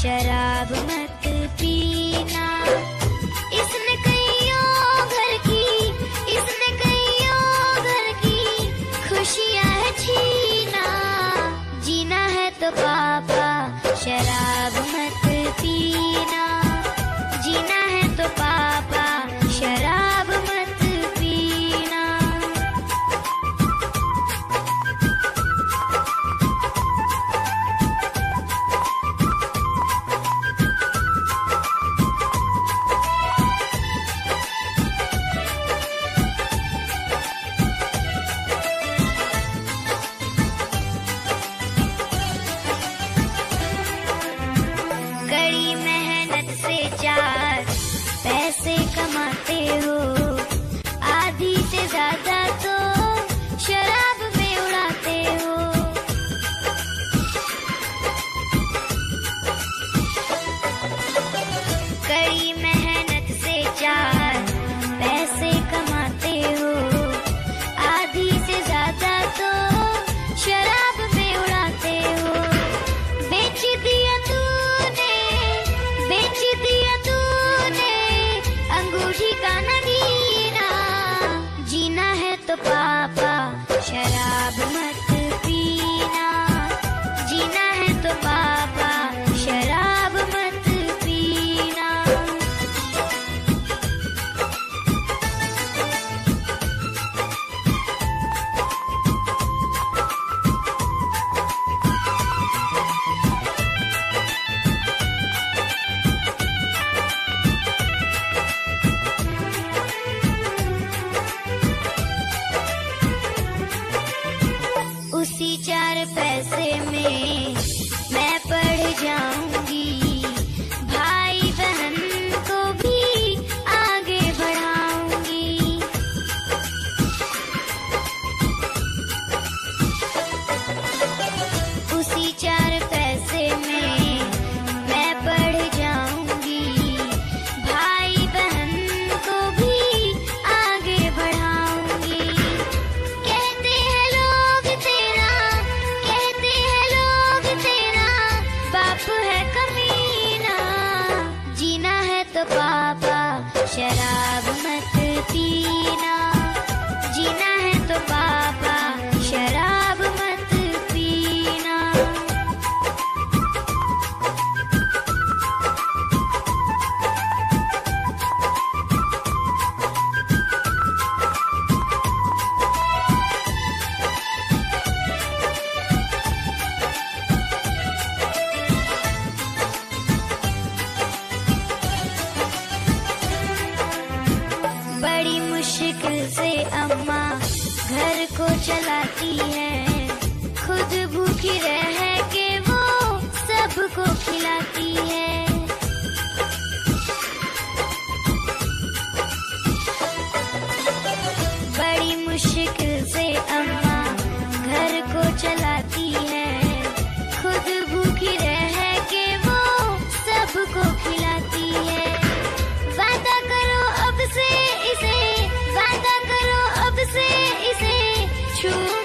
शराब मत papa. choose